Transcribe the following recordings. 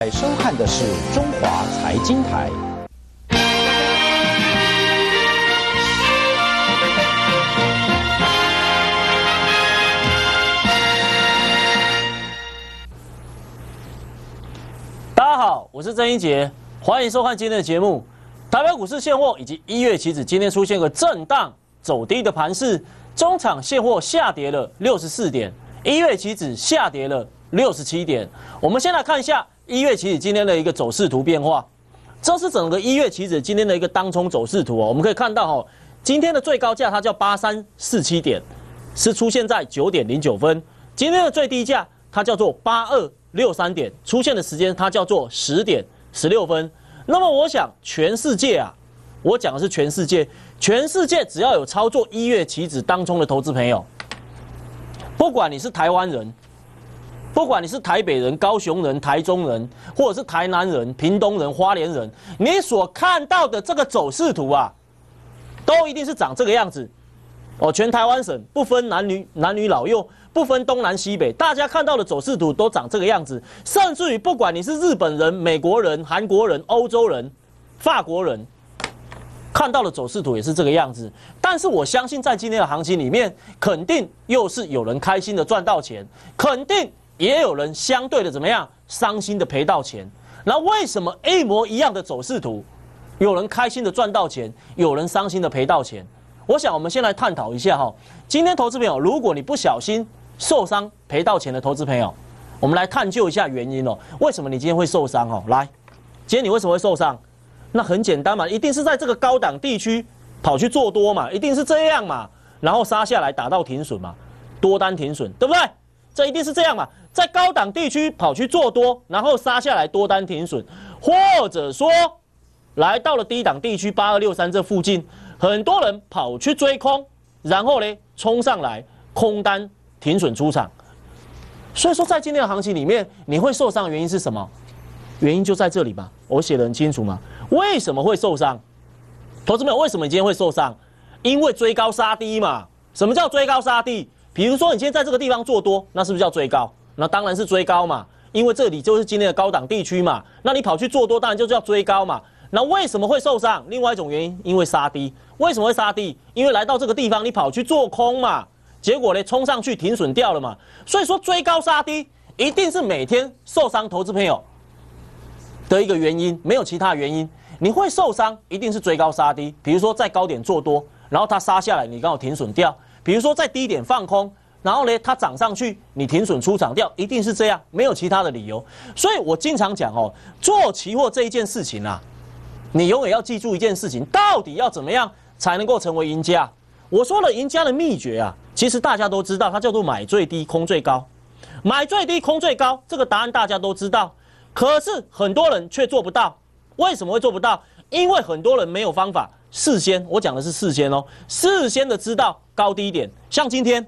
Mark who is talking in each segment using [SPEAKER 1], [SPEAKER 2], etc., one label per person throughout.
[SPEAKER 1] 在收看的是中华财经台。
[SPEAKER 2] 大家好，我是郑英杰，欢迎收看今天的节目。台北股市现货以及一月期指今天出现个震荡走低的盘势，中场现货下跌了六十四点，一月期指下跌了六十七点。我们先来看一下一月期指今天的一个走势图变化，这是整个一月期指今天的一个当冲走势图哦。我们可以看到哦，今天的最高价它叫八三四七点，是出现在九点零九分。今天的最低价它叫做八二六三点，出现的时间它叫做十点十六分。那么我想，全世界啊，我讲的是全世界，全世界只要有操作一月期指当冲的投资朋友，不管你是台湾人，不管你是台北人、高雄人、台中人，或者是台南人、屏东人、花莲人，你所看到的这个走势图啊，都一定是长这个样子。哦，全台湾省不分男女男女老幼，不分东南西北，大家看到的走势图都长这个样子。甚至于不管你是日本人、美国人、韩国人、欧洲人、法国人，看到的走势图也是这个样子。但是我相信，在今天的行情里面，肯定又是有人开心的赚到钱，肯定也有人相对的怎么样伤心的赔到钱。那为什么一模一样的走势图，有人开心的赚到钱，有人伤心的赔到钱？我想，我们先来探讨一下哈。今天投资朋友，如果你不小心受伤赔到钱的投资朋友，我们来探究一下原因哦。为什么你今天会受伤哦？来，今天你为什么会受伤？那很简单嘛，一定是在这个高档地区跑去做多嘛，一定是这样嘛。然后杀下来打到停损嘛，多单停损，对不对？这一定是这样嘛，在高档地区跑去做多，然后杀下来多单停损，或者说来到了低档地区八二六三这附近。很多人跑去追空，然后呢冲上来，空单停损出场。所以说，在今天的行情里面，你会受伤的原因是什么？原因就在这里吧，我写的很清楚嘛。为什么会受伤？投资们，为什么你今天会受伤？因为追高杀低嘛。什么叫追高杀低？比如说你今天在这个地方做多，那是不是叫追高？那当然是追高嘛，因为这里就是今天的高档地区嘛。那你跑去做多，当然就叫追高嘛。那为什么会受伤？另外一种原因，因为杀低。为什么会杀低？因为来到这个地方，你跑去做空嘛，结果呢，冲上去停损掉了嘛。所以说追高杀低，一定是每天受伤投资朋友的一个原因，没有其他原因。你会受伤，一定是追高杀低。比如说在高点做多，然后它杀下来，你刚好停损掉；比如说在低点放空，然后呢它涨上去，你停损出场掉，一定是这样，没有其他的理由。所以我经常讲哦，做期货这一件事情啊。你永远要记住一件事情，到底要怎么样才能够成为赢家？我说了，赢家的秘诀啊，其实大家都知道，它叫做买最低，空最高。买最低，空最高，这个答案大家都知道，可是很多人却做不到。为什么会做不到？因为很多人没有方法事先，我讲的是事先哦，事先的知道高低点。像今天。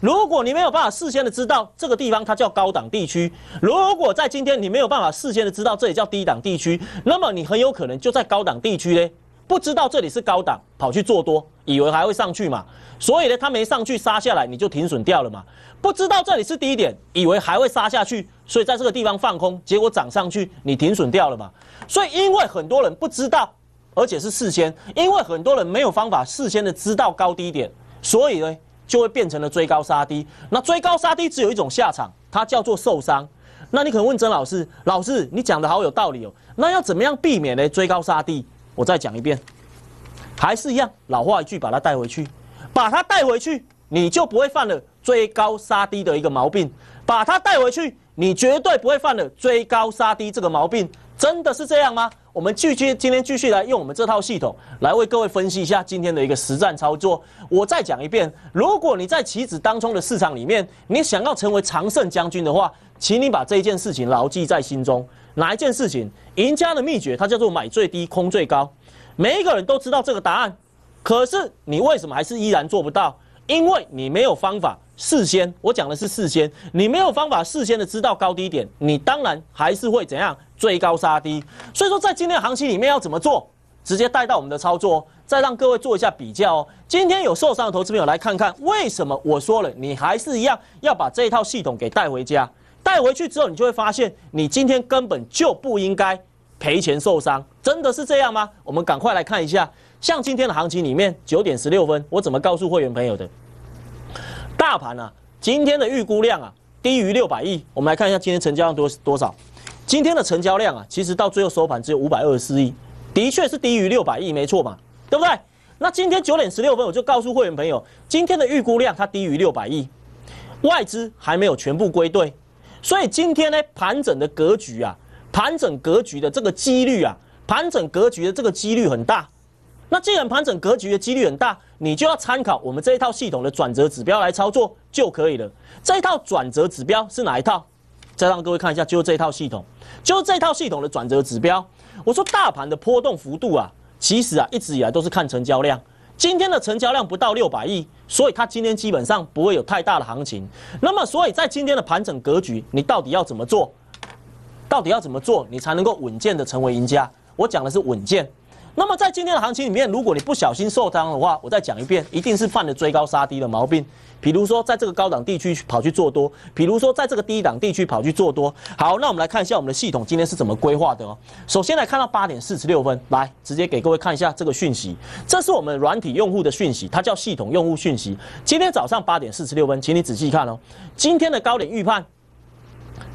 [SPEAKER 2] 如果你没有办法事先的知道这个地方它叫高档地区，如果在今天你没有办法事先的知道这里叫低档地区，那么你很有可能就在高档地区呢，不知道这里是高档，跑去做多，以为还会上去嘛，所以呢，它没上去杀下来，你就停损掉了嘛。不知道这里是低点，以为还会杀下去，所以在这个地方放空，结果涨上去，你停损掉了嘛。所以因为很多人不知道，而且是事先，因为很多人没有方法事先的知道高低点，所以呢。就会变成了追高杀低，那追高杀低只有一种下场，它叫做受伤。那你可能问曾老师，老师你讲的好有道理哦，那要怎么样避免呢？追高杀低，我再讲一遍，还是一样，老话一句，把它带回去，把它带回去，你就不会犯了追高杀低的一个毛病，把它带回去，你绝对不会犯了追高杀低这个毛病，真的是这样吗？我们继续今天继续来用我们这套系统来为各位分析一下今天的一个实战操作。我再讲一遍，如果你在棋子当中的市场里面，你想要成为常胜将军的话，请你把这一件事情牢记在心中。哪一件事情？赢家的秘诀，它叫做买最低，空最高。每一个人都知道这个答案，可是你为什么还是依然做不到？因为你没有方法。事先，我讲的是事先，你没有方法事先的知道高低点，你当然还是会怎样追高杀低。所以说，在今天行情里面要怎么做？直接带到我们的操作，再让各位做一下比较哦。今天有受伤的投资朋友来看看，为什么我说了，你还是一样要把这一套系统给带回家。带回去之后，你就会发现，你今天根本就不应该赔钱受伤，真的是这样吗？我们赶快来看一下，像今天的行情里面，九点十六分，我怎么告诉会员朋友的？大盘啊，今天的预估量啊，低于六百亿。我们来看一下今天成交量多多少？今天的成交量啊，其实到最后收盘只有五百二十四亿，的确是低于六百亿，没错嘛，对不对？那今天九点十六分，我就告诉会员朋友，今天的预估量它低于六百亿，外资还没有全部归队，所以今天呢盘整的格局啊，盘整格局的这个几率啊，盘整格局的这个几率很大。那既然盘整格局的几率很大，你就要参考我们这一套系统的转折指标来操作就可以了。这一套转折指标是哪一套？再让各位看一下，就是这一套系统，就是这套系统的转折指标。我说大盘的波动幅度啊。其实啊，一直以来都是看成交量。今天的成交量不到六百亿，所以它今天基本上不会有太大的行情。那么，所以在今天的盘整格局，你到底要怎么做？到底要怎么做，你才能够稳健的成为赢家？我讲的是稳健。那么在今天的行情里面，如果你不小心受伤的话，我再讲一遍，一定是犯了追高杀低的毛病。比如说，在这个高档地区跑去做多；，比如说，在这个低档地区跑去做多。好，那我们来看一下我们的系统今天是怎么规划的哦。首先来看到八点四十六分，来直接给各位看一下这个讯息，这是我们软体用户的讯息，它叫系统用户讯息。今天早上八点四十六分，请你仔细看哦。今天的高点预判，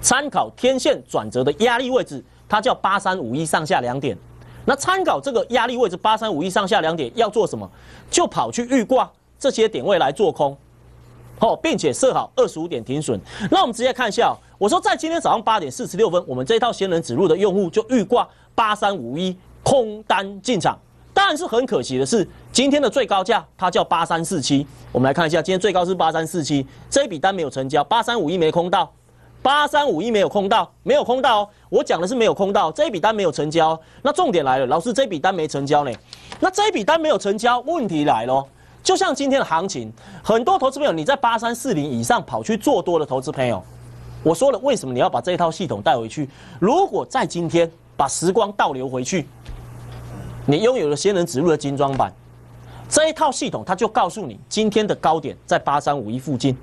[SPEAKER 2] 参考天线转折的压力位置，它叫八三五一上下两点。那参考这个压力位置八三五一上下两点要做什么？就跑去预挂这些点位来做空，哦，并且设好二十五点停损。那我们直接看一下，我说在今天早上八点四十六分，我们这一套仙人指路的用户就预挂八三五一空单进场。但是很可惜的是，今天的最高价它叫八三四七。我们来看一下，今天最高是八三四七，这一笔单没有成交，八三五一没空到。八三五一没有空到，没有空到哦。我讲的是没有空到，这一笔单没有成交。那重点来了，老师这笔单没成交呢？那这一笔单没有成交，问题来了。就像今天的行情，很多投资朋友你在八三四零以上跑去做多的投资朋友，我说了，为什么你要把这一套系统带回去？如果在今天把时光倒流回去，你拥有了仙人指路的精装版，这一套系统它就告诉你今天的高点在八三五一附近。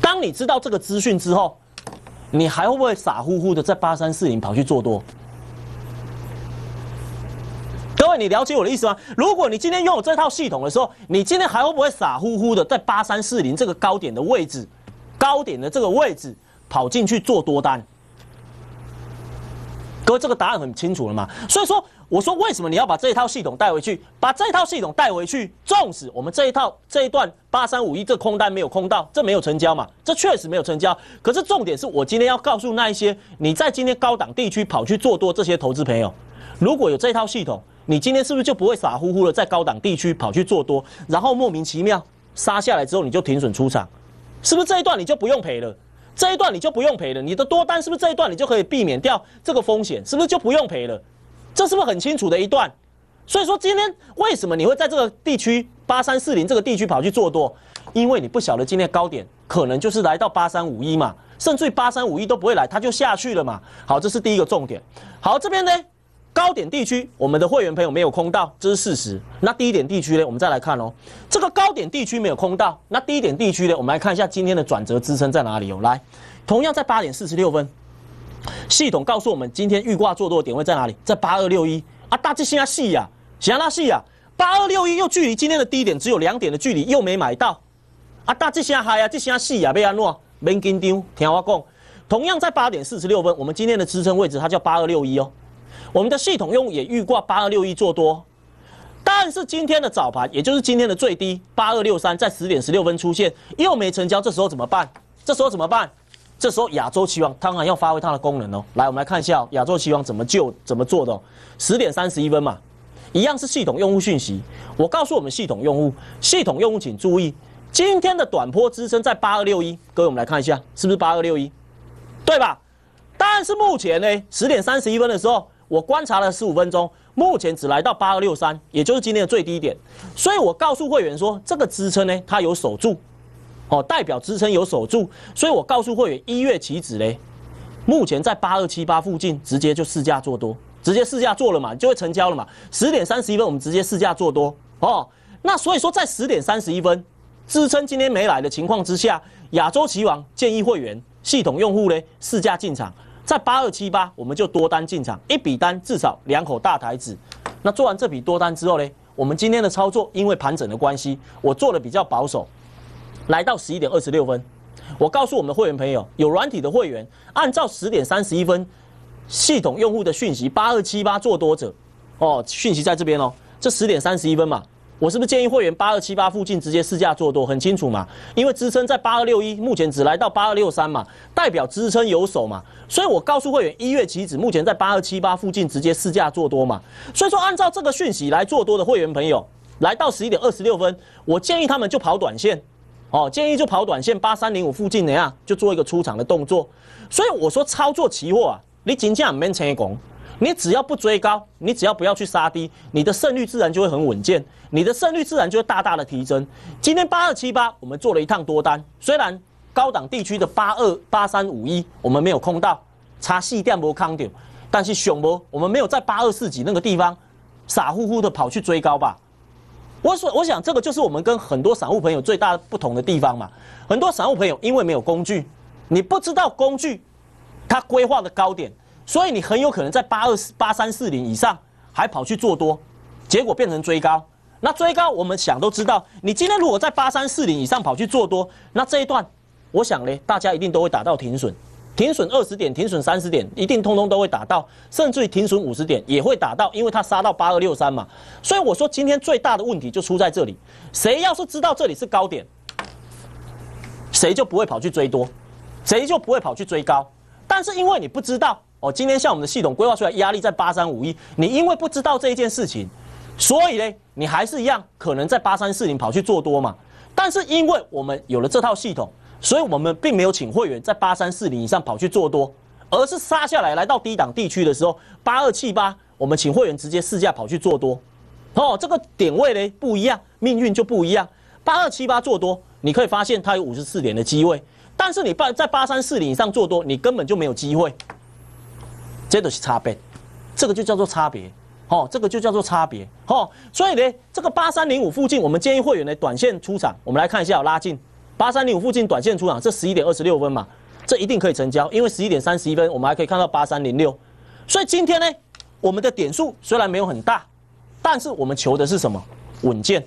[SPEAKER 2] 当你知道这个资讯之后，你还会不会傻乎乎的在八三四零跑去做多？各位，你了解我的意思吗？如果你今天拥有这套系统的时候，你今天还会不会傻乎乎的在八三四零这个高点的位置，高点的这个位置跑进去做多单？各位，这个答案很清楚了嘛？所以说。我说为什么你要把这一套系统带回去？把这一套系统带回去，纵使我们这一套这一段八三五一这空单没有空到，这没有成交嘛？这确实没有成交。可是重点是我今天要告诉那一些你在今天高档地区跑去做多这些投资朋友，如果有这套系统，你今天是不是就不会傻乎乎的在高档地区跑去做多，然后莫名其妙杀下来之后你就停损出场，是不是这一段你就不用赔了？这一段你就不用赔了？你的多单是不是这一段你就可以避免掉这个风险？是不是就不用赔了？这是不是很清楚的一段？所以说今天为什么你会在这个地区八三四零这个地区跑去做多？因为你不晓得今天高点可能就是来到八三五一嘛，甚至于八三五一都不会来，它就下去了嘛。好，这是第一个重点。好，这边呢高点地区我们的会员朋友没有空到，这是事实。那低点地区呢，我们再来看哦。这个高点地区没有空到，那低点地区呢，我们来看一下今天的转折支撑在哪里哦。来，同样在八点四十六分。系统告诉我们，今天预挂做多的点位在哪里？在八二六一啊！大致现在细呀，想要拉细呀，八二六一又距离今天的低点只有两点的距离，又没买到啊！大致现在嗨呀，这现在细呀，被安诺没紧张，听我讲。同样在八点四十六分，我们今天的支撑位置它叫八二六一哦。我们的系统用也预挂八二六一做多，但是今天的早盘，也就是今天的最低八二六三，在十点十六分出现，又没成交，这时候怎么办？这时候怎么办？这时候亚洲期王当然要发挥它的功能哦。来，我们来看一下亚洲期王怎么救、怎么做的。十点三十一分嘛，一样是系统用户讯息。我告诉我们系统用户，系统用户请注意，今天的短波支撑在八二六一。各位，我们来看一下，是不是八二六一？对吧？但是目前呢，十点三十一分的时候，我观察了十五分钟，目前只来到八二六三，也就是今天的最低点。所以我告诉会员说，这个支撑呢，它有守住。哦，代表支撑有守住，所以我告诉会员一月起止嘞，目前在八二七八附近，直接就试价做多，直接试价做了嘛，就会成交了嘛。十点三十一分，我们直接试价做多哦。那所以说，在十点三十一分支撑今天没来的情况之下，亚洲棋王建议会员系统用户呢试驾进场，在八二七八我们就多单进场，一笔单至少两口大台子。那做完这笔多单之后呢，我们今天的操作因为盘整的关系，我做的比较保守，来到十一点二十六分，我告诉我们的会员朋友，有软体的会员，按照十点三十一分系统用户的讯息，八二七八做多者，哦，讯息在这边哦，这十点三十一分嘛。我是不是建议会员八二七八附近直接试价做多？很清楚嘛，因为支撑在八二六一，目前只来到八二六三嘛，代表支撑有手嘛，所以我告诉会员一月期指目前在八二七八附近直接试价做多嘛，所以说按照这个讯息来做多的会员朋友，来到十一点二十六分，我建议他们就跑短线，哦，建议就跑短线八三零五附近怎样就做一个出场的动作，所以我说操作期货啊，你金价没成功。你只要不追高，你只要不要去杀低，你的胜率自然就会很稳健，你的胜率自然就会大大的提升。今天八二七八，我们做了一趟多单，虽然高档地区的八二八三五一我们没有空到，差细电波康点，但是熊波我们没有在八二四几那个地方傻乎乎的跑去追高吧。我所我想这个就是我们跟很多散户朋友最大的不同的地方嘛。很多散户朋友因为没有工具，你不知道工具它规划的高点。所以你很有可能在八二八三四零以上还跑去做多，结果变成追高。那追高我们想都知道，你今天如果在八三四零以上跑去做多，那这一段我想呢，大家一定都会打到停损，停损二十点，停损三十点，一定通通都会打到，甚至于停损五十点也会打到，因为它杀到八二六三嘛。所以我说今天最大的问题就出在这里，谁要是知道这里是高点，谁就不会跑去追多，谁就不会跑去追高。但是因为你不知道。哦，今天像我们的系统规划出来压力在八三五一，你因为不知道这一件事情，所以呢，你还是一样可能在八三四零跑去做多嘛。但是因为我们有了这套系统，所以我们并没有请会员在八三四零以上跑去做多，而是杀下来来到低档地区的时候，八二七八，我们请会员直接试驾跑去做多。哦，这个点位呢不一样，命运就不一样。八二七八做多，你可以发现它有五十四点的机会，但是你八在八三四零以上做多，你根本就没有机会。这都是差别，这个就叫做差别，哦，这个就叫做差别，哦，所以呢，这个八三零五附近，我们建议会员呢短线出场，我们来看一下，拉近八三零五附近短线出场，这十一点二十六分嘛，这一定可以成交，因为十一点三十一分，我们还可以看到八三零六，所以今天呢，我们的点数虽然没有很大，但是我们求的是什么？稳健，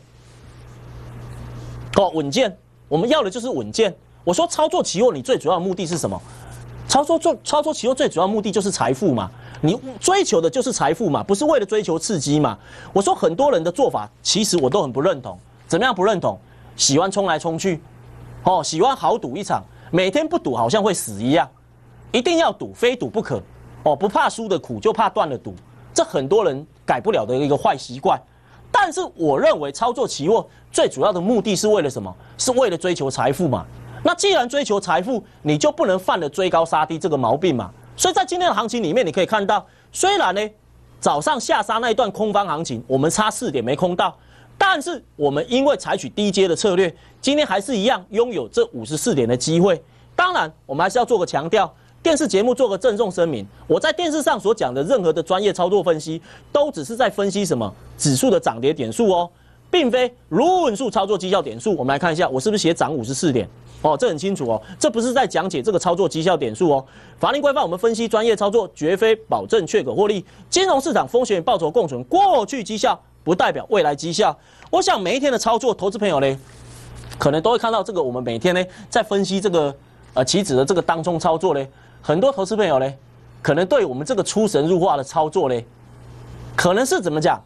[SPEAKER 2] 哦，稳健，我们要的就是稳健。我说操作期货，你最主要的目的是什么？操作做操作期货最主要目的就是财富嘛，你追求的就是财富嘛，不是为了追求刺激嘛。我说很多人的做法，其实我都很不认同。怎么样不认同？喜欢冲来冲去，哦，喜欢豪赌一场，每天不赌好像会死一样，一定要赌，非赌不可。哦，不怕输的苦，就怕断了赌，这很多人改不了的一个坏习惯。但是我认为操作期货最主要的目的是为了什么？是为了追求财富嘛。那既然追求财富，你就不能犯了追高杀低这个毛病嘛。所以在今天的行情里面，你可以看到，虽然呢早上下杀那一段空方行情，我们差四点没空到，但是我们因为采取低阶的策略，今天还是一样拥有这五十四点的机会。当然，我们还是要做个强调，电视节目做个郑重声明，我在电视上所讲的任何的专业操作分析，都只是在分析什么指数的涨跌点数哦，并非论述操作绩效点数。我们来看一下，我是不是写涨五十四点？哦，这很清楚哦，这不是在讲解这个操作绩效点数哦。法令规范，我们分析专业操作，绝非保证确可获利。金融市场风险与报酬共存，过去绩效不代表未来绩效。我想每一天的操作，投资朋友呢，可能都会看到这个。我们每天呢，在分析这个呃棋子的这个当中操作呢，很多投资朋友呢，可能对我们这个出神入化的操作呢，可能是怎么讲，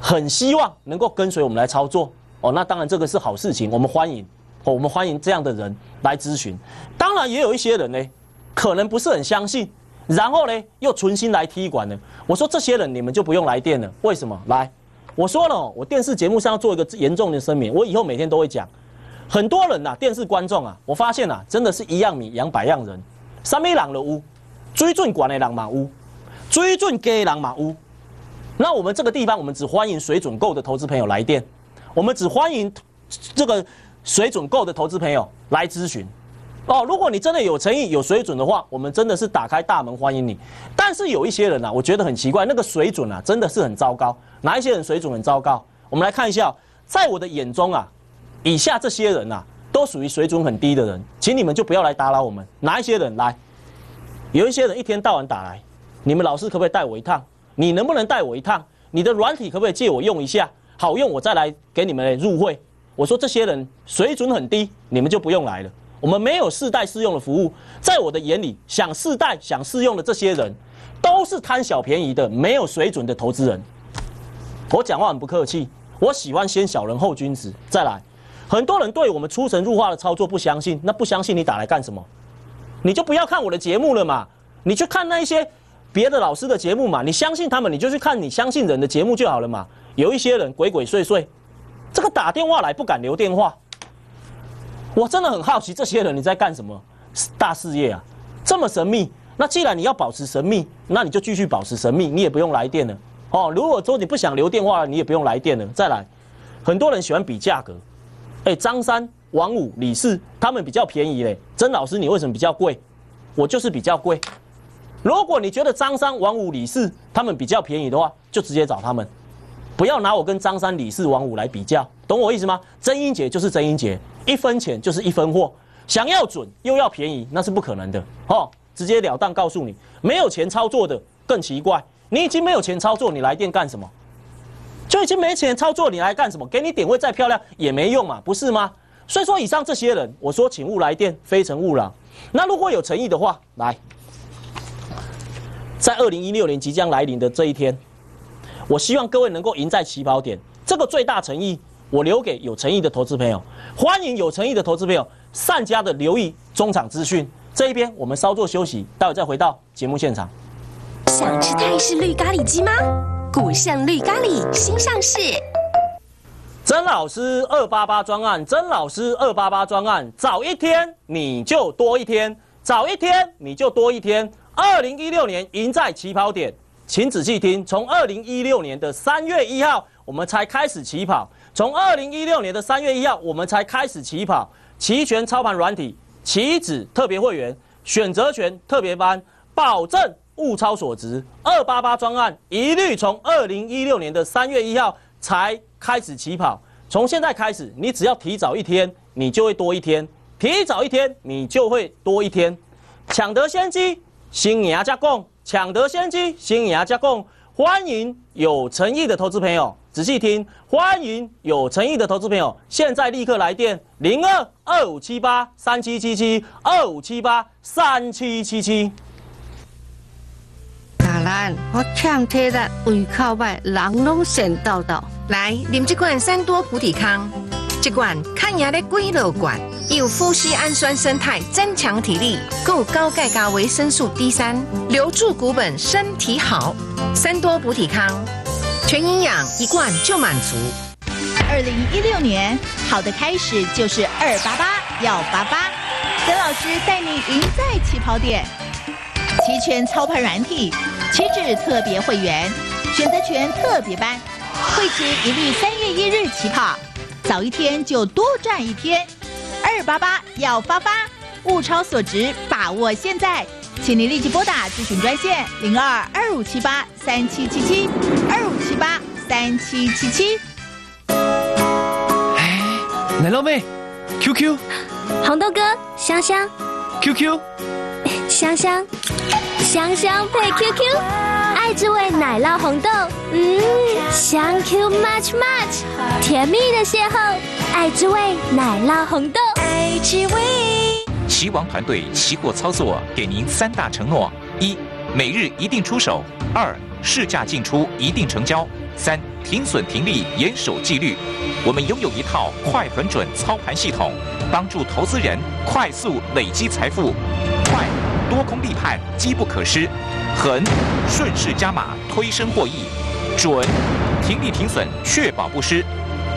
[SPEAKER 2] 很希望能够跟随我们来操作哦。那当然这个是好事情，我们欢迎哦。我们欢迎这样的人来咨询，当然也有一些人呢，可能不是很相信，然后呢又存心来踢馆呢。我说这些人你们就不用来电了，为什么？来，我说了，我电视节目上要做一个严重的声明，我以后每天都会讲，很多人呐，电视观众啊，我发现啊，真的是一样米养百样人，三米狼的屋，追准管的狼马屋，追准给狼马屋。那我们这个地方，我们只欢迎水准够的投资朋友来电，我们只欢迎这个。水准够的投资朋友来咨询哦。如果你真的有诚意、有水准的话，我们真的是打开大门欢迎你。但是有一些人啊，我觉得很奇怪，那个水准啊，真的是很糟糕。哪一些人水准很糟糕？我们来看一下，在我的眼中啊，以下这些人啊，都属于水准很低的人，请你们就不要来打扰我们。哪一些人来？有一些人一天到晚打来，你们老师可不可以带我一趟？你能不能带我一趟？你的软体可不可以借我用一下？好用我再来给你们入会。我说这些人水准很低，你们就不用来了。我们没有试戴试用的服务，在我的眼里，想试戴想试用的这些人，都是贪小便宜的、没有水准的投资人。我讲话很不客气，我喜欢先小人后君子。再来，很多人对我们出神入化的操作不相信，那不相信你打来干什么？你就不要看我的节目了嘛，你去看那一些别的老师的节目嘛。你相信他们，你就去看你相信人的节目就好了嘛。有一些人鬼鬼祟祟，这个打电话来不敢留电话。我真的很好奇，这些人你在干什么大事业啊？这么神秘。那既然你要保持神秘，那你就继续保持神秘，你也不用来电了。哦，如果说你不想留电话了，你也不用来电了。再来，很多人喜欢比价格。哎，张三、王五、李四他们比较便宜嘞。曾老师，你为什么比较贵？我就是比较贵。如果你觉得张三、王五、李四他们比较便宜的话，就直接找他们，不要拿我跟张三、李四、王五来比较，懂我意思吗？真英杰就是真英杰。一分钱就是一分货，想要准又要便宜，那是不可能的哦。直截了当告诉你，没有钱操作的更奇怪。你已经没有钱操作，你来电干什么？就已经没钱操作，你来干什么？给你点位再漂亮也没用嘛，不是吗？所以说，以上这些人，我说请勿来电，非诚勿扰。那如果有诚意的话，来，在二零一六年即将来临的这一天，我希望各位能够赢在起跑点，这个最大诚意。我留给有诚意的投资朋友，欢迎有诚意的投资朋友善加的留意中场资讯。这一边我们稍作休息，待会再回到节目现场。
[SPEAKER 3] 想吃泰式绿咖喱鸡吗？古盛绿咖喱新上市。
[SPEAKER 2] 曾老师二八八专案，曾老师二八八专案，早一天你就多一天，早一天你就多一天。二零一六年赢在起跑点，请仔细听，从二零一六年的三月一号，我们才开始起跑。从二零一六年的三月一号，我们才开始起跑，期权操盘软体，期指特别会员，选择权特别班，保证物超所值。二八八专案一律从二零一六年的三月一号才开始起跑，从现在开始，你只要提早一天，你就会多一天；提早一天，你就会多一天。抢得先机，新牙加供；抢得先机，新牙加供。欢迎有诚意的投资朋友。仔细听，欢迎有诚意的投资朋友，现在立刻来电零二二五七八三七七七二五七八三七七七。
[SPEAKER 4] 大兰，我强体力，胃口歹，人拢先到到。
[SPEAKER 5] 来，啉这款三多补体康，这罐看牙的龟乐罐，有富硒氨酸生态，增强体力，够高钙加维生素 D 三，留住骨本，身体好。三多补体康。全营养一罐就满足。
[SPEAKER 6] 二零一六年，好的开始就是二八八幺八八。曾老师带你赢在起跑点。齐全操盘软体，期指特别会员，选择权特别班，会期一律三月一日起跑，早一天就多赚一天。二八八要发发，物超所值，把握现在。请您立即拨打咨询专线零二二五七八三七七七二五七八三七七七。
[SPEAKER 7] 哎，奶酪妹，QQ，
[SPEAKER 8] 红豆哥，香香
[SPEAKER 7] ，QQ，
[SPEAKER 8] 香香，香香配 QQ，爱之味奶酪红豆，嗯，香 Q much much，甜蜜的邂逅，爱之味奶酪红豆，爱之味。
[SPEAKER 9] 齐王团队期货操作给您三大承诺：一、每日一定出手；二、市价进出一定成交；三、停损停利严守纪律。我们拥有一套快、很准操盘系统，帮助投资人快速累积财富。快，多空立判，机不可失；狠，顺势加码，推升获益；准，停利停损，确保不失。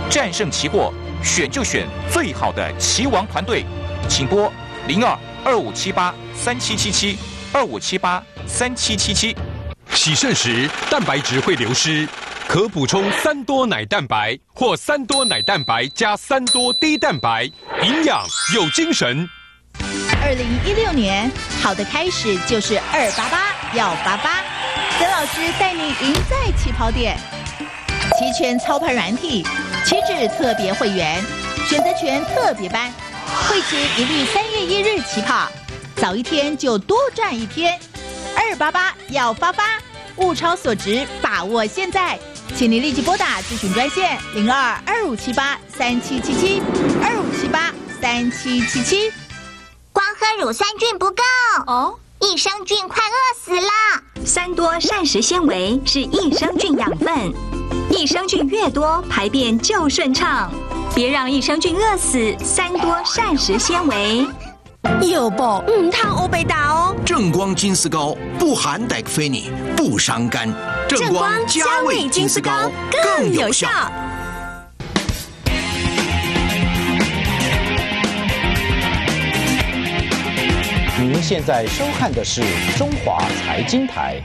[SPEAKER 9] 战胜期货，选就选最好的棋王团队，请拨。零二二五七八三七七七二五七八三七七七，
[SPEAKER 10] 洗肾时蛋白质会流失，可补充三多奶蛋白或三多奶蛋白加三多低蛋白，营养有精神。
[SPEAKER 6] 二零一六年，好的开始就是二八八幺八八，曾老师带你赢在起跑点。期权操盘软体，期指特别会员，选择权特别班。会期一律三月一日起跑，早一天就多赚一天。二八八要发发，物超所值，把握现在，请您立即拨打咨询专线零二二五七八三七七七二五七八三七七七。
[SPEAKER 11] 光喝乳酸菌不够哦，益生菌快饿死了。
[SPEAKER 12] 三多膳食纤维是益生菌养分，益生菌越多，排便就顺畅。别让益生菌饿死，三多膳食纤维。
[SPEAKER 3] 有不？嗯，汤欧贝达哦。
[SPEAKER 13] 正光金丝膏不含戴克菲尼，不伤肝。
[SPEAKER 3] 正光加味金丝膏更有效。
[SPEAKER 1] 您现在收看的是中华财经台。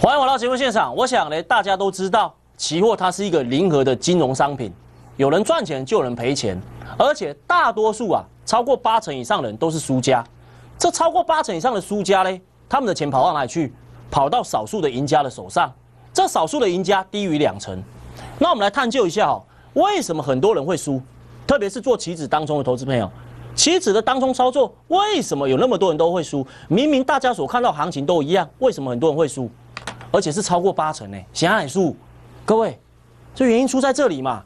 [SPEAKER 2] 欢迎回到节目现场。我想呢，大家都知道，期货它是一个零和的金融商品，有人赚钱就有人赔钱，而且大多数啊，超过八成以上的人都是输家。这超过八成以上的输家呢，他们的钱跑到哪里去？跑到少数的赢家的手上。这少数的赢家低于两成。那我们来探究一下哈，为什么很多人会输？特别是做棋子当中的投资朋友，棋子的当中操作，为什么有那么多人都会输？明明大家所看到行情都一样，为什么很多人会输？而且是超过八成呢，显然输。各位，这原因出在这里嘛？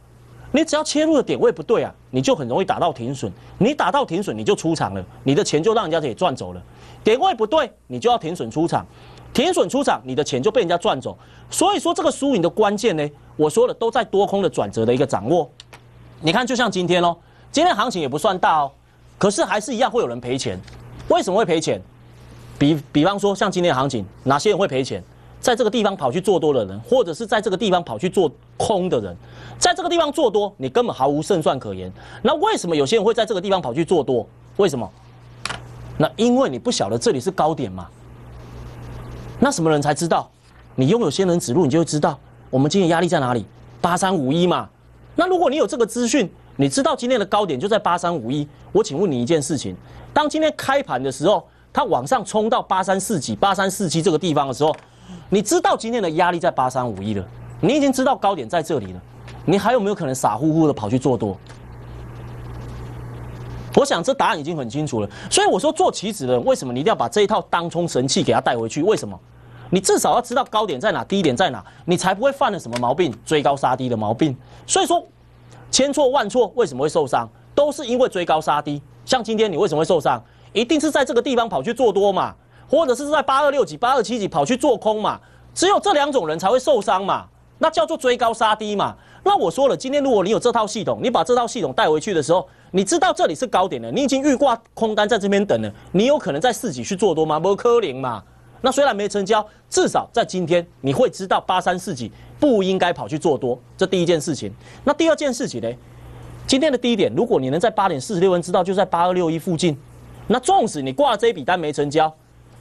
[SPEAKER 2] 你只要切入的点位不对啊，你就很容易打到停损。你打到停损，你就出场了，你的钱就让人家给赚走了。点位不对，你就要停损出场。停损出场，你的钱就被人家赚走。所以说，这个输赢的关键呢，我说了都在多空的转折的一个掌握。你看，就像今天哦，今天行情也不算大哦，可是还是一样会有人赔钱。为什么会赔钱？比比方说，像今天行情，哪些人会赔钱？在这个地方跑去做多的人，或者是在这个地方跑去做空的人，在这个地方做多，你根本毫无胜算可言。那为什么有些人会在这个地方跑去做多？为什么？那因为你不晓得这里是高点嘛。那什么人才知道？你拥有仙人指路，你就会知道我们今天压力在哪里，八三五一嘛。那如果你有这个资讯，你知道今天的高点就在八三五一，我请问你一件事情：当今天开盘的时候，它往上冲到八三四几、八三四七这个地方的时候，你知道今天的压力在八三五一了，你已经知道高点在这里了，你还有没有可能傻乎乎的跑去做多？我想这答案已经很清楚了。所以我说做棋子的人，为什么你一定要把这一套当冲神器给他带回去？为什么？你至少要知道高点在哪，低点在哪，你才不会犯了什么毛病，追高杀低的毛病。所以说，千错万错，为什么会受伤？都是因为追高杀低。像今天你为什么会受伤？一定是在这个地方跑去做多嘛，或者是在八二六几、八二七几跑去做空嘛。只有这两种人才会受伤嘛，那叫做追高杀低嘛。那我说了，今天如果你有这套系统，你把这套系统带回去的时候，你知道这里是高点了，你已经预挂空单在这边等了，你有可能在四级去做多吗？不可能嘛。那虽然没成交，至少在今天你会知道八三四级不应该跑去做多，这第一件事情。那第二件事情呢？今天的低点，如果你能在八点四十六分知道就在八二六一附近，那纵使你挂这一笔单没成交，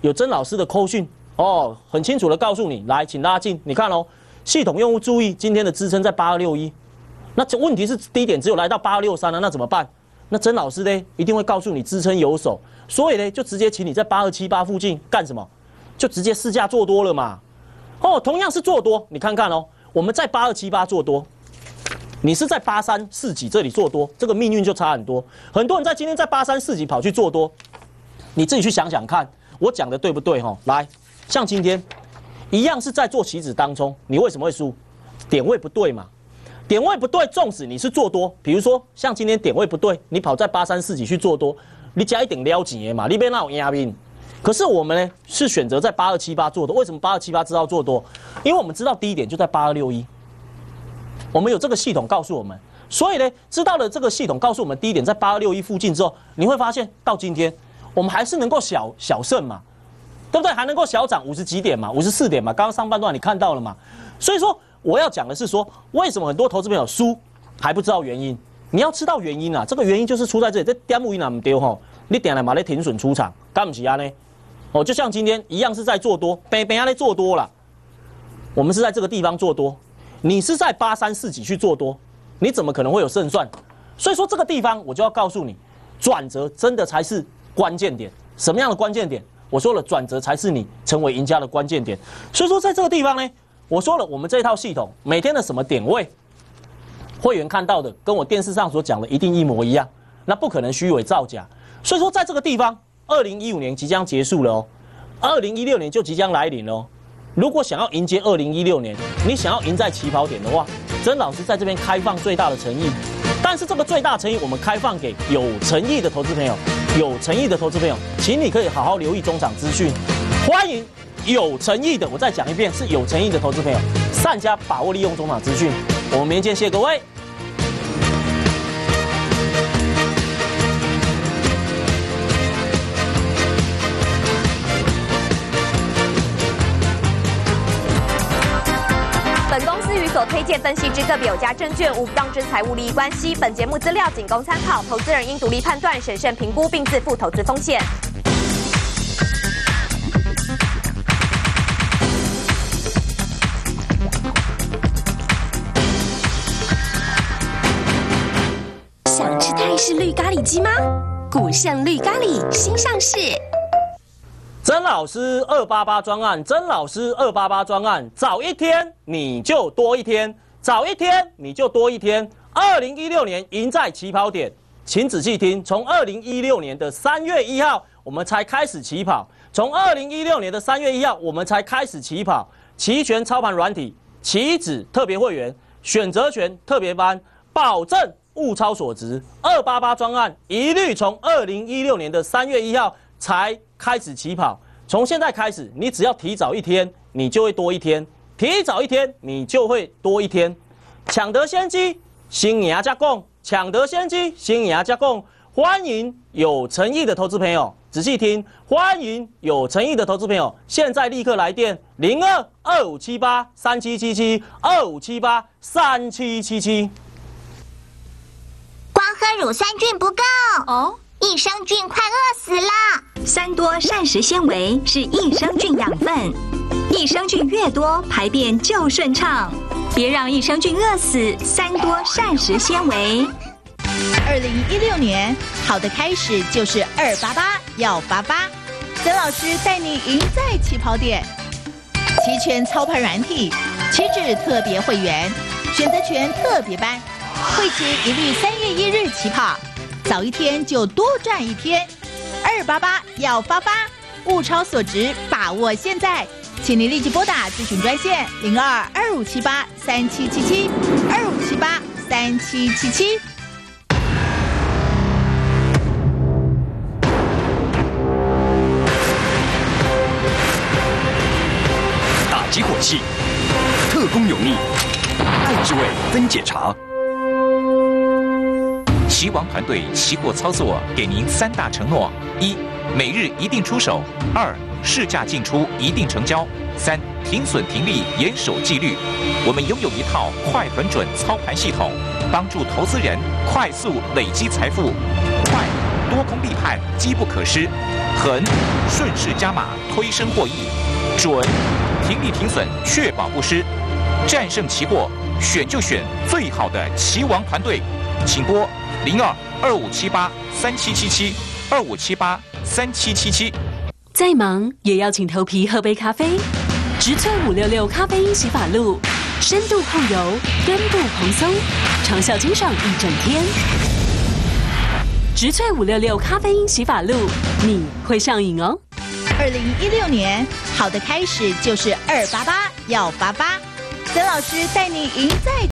[SPEAKER 2] 有曾老师的扣讯哦，很清楚的告诉你，来，请拉近，你看哦，系统用户注意，今天的支撑在八二六一，那这问题是低点只有来到八二六三了，那怎么办？那曾老师呢，一定会告诉你支撑有手，所以呢，就直接请你在八二七八附近干什么？就直接试价做多了嘛。哦，同样是做多，你看看哦，我们在八二七八做多。你是在八三四几这里做多，这个命运就差很多。很多人在今天在八三四几跑去做多，你自己去想想看，我讲的对不对哈？来，像今天一样是在做棋子当中，你为什么会输？点位不对嘛？点位不对，纵使你是做多，比如说像今天点位不对，你跑在八三四几去做多，你加一点撩几嘛，你边那有压兵。可是我们呢是选择在八二七八做多，为什么八二七八知道做多？因为我们知道低点就在八二六一。我们有这个系统告诉我们，所以呢，知道了这个系统告诉我们低点在八二六一附近之后，你会发现到今天我们还是能够小小胜嘛，对不对？还能够小涨五十几点嘛，五十四点嘛。刚刚上半段你看到了嘛？所以说我要讲的是说，为什么很多投资朋友输还不知道原因？你要知道原因啊，这个原因就是出在这里，这点位哪么丢吼？你点了马来停损出场，干不起啊呢？哦，就像今天一样是在做多，北北亚在做多了，我们是在这个地方做多。你是在八三四几去做多，你怎么可能会有胜算？所以说这个地方我就要告诉你，转折真的才是关键点。什么样的关键点？我说了，转折才是你成为赢家的关键点。所以说，在这个地方呢，我说了，我们这套系统每天的什么点位，会员看到的跟我电视上所讲的一定一模一样，那不可能虚伪造假。所以说，在这个地方，二零一五年即将结束了哦，二零一六年就即将来临了。哦如果想要迎接二零一六年，你想要赢在起跑点的话，曾老师在这边开放最大的诚意。但是这个最大诚意，我们开放给有诚意的投资朋友，有诚意的投资朋友，请你可以好好留意中场资讯。欢迎有诚意的，我再讲一遍，是有诚意的投资朋友，善加把握利用中场资讯。我们明天见谢谢各位。
[SPEAKER 14] 所推荐分析之个别有价证券无不当之财务利益关系。本节目资料仅供参考，投资人应独立判断、审慎评估并自负投资风险。
[SPEAKER 3] 想吃泰式绿咖喱鸡吗？古象绿咖喱新上市。
[SPEAKER 2] 曾老师二八八专案，曾老师二八八专案，早一天你就多一天，早一天你就多一天。二零一六年赢在起跑点，请仔细听，从二零一六年的三月一号，我们才开始起跑。从二零一六年的三月一号，我们才开始起跑。期权操盘软体，期指特别会员，选择权特别班，保证物超所值。二八八专案一律从二零一六年的三月一号才。开始起跑，从现在开始，你只要提早一天，你就会多一天；提早一天，你就会多一天。抢得先机，新牙加供；抢得先机，新牙加供。欢迎有诚意的投资朋友仔细听，欢迎有诚意的投资朋友，现在立刻来电零二二五七八三七七七二五七八三七七七。
[SPEAKER 11] 光喝乳酸菌不够哦。益生菌快饿死了！
[SPEAKER 12] 三多膳食纤维是益生菌养分，益生菌越多，排便就顺畅。别让益生菌饿死，三多膳食纤维。
[SPEAKER 6] 二零一六年，好的开始就是二八八要八八。曾老师带你赢在起跑点，齐全操盘软体，期指特别会员，选择权特别班，会期一律三月一日起跑。早一天就多赚一天，二八八要发发，物超所值，把握现在，请您立即拨打咨询专线零二二五七八三七七七二五七八三七七七。
[SPEAKER 7] 打击火器，特工有秘，爱之味分解茶。
[SPEAKER 9] 齐王团队齐货操作给您三大承诺：一、每日一定出手；二、市价进出一定成交；三、停损停利严守纪律。我们拥有一套快、很准操盘系统，帮助投资人快速累积财富。快，多空立判，机不可失；狠，顺势加码，推升获益；准，停利停损，确保不失。战胜期货，选就选最好的齐王团队，请拨。零二二五七八三七七七二五七八三七七七，
[SPEAKER 15] 再忙也要请头皮喝杯咖啡。植萃五六六咖啡因洗发露，深度控油，根部蓬松，长效清爽一整天。植萃五六六咖啡因洗发露，你会上瘾哦。
[SPEAKER 6] 二零一六年，好的开始就是二八八要八八。曾老师带你赢在。